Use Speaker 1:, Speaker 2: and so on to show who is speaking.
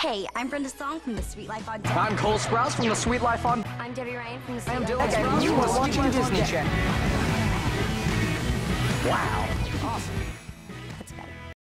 Speaker 1: Hey, I'm Brenda Song from The Sweet Life on
Speaker 2: I'm Cole Sprouse from The Sweet Life on...
Speaker 1: I'm Debby Ryan from The Sweet
Speaker 2: I'm
Speaker 1: Life
Speaker 2: Dylan
Speaker 1: Okay,
Speaker 2: Sprouse
Speaker 3: you
Speaker 2: from
Speaker 3: are
Speaker 2: The Sweet
Speaker 3: watching Disney Channel.
Speaker 2: Wow. Awesome.